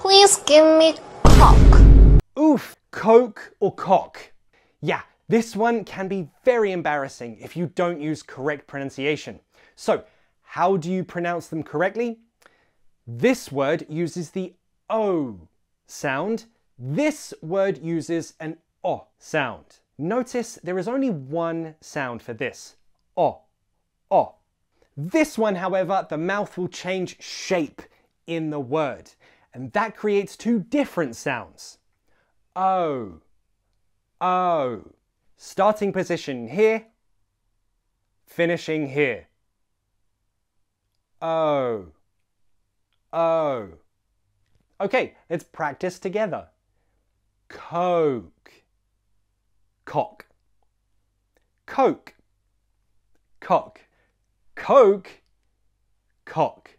Please give me cock. Oof, coke or cock. Yeah, this one can be very embarrassing if you don't use correct pronunciation. So, how do you pronounce them correctly? This word uses the O sound. This word uses an O sound. Notice there is only one sound for this. O. O. This one, however, the mouth will change shape in the word, and that creates two different sounds. O. O. Starting position here, finishing here. O. O. Okay, let's practice together. Coke. Cock. Coke. Cock. Coke. Cock.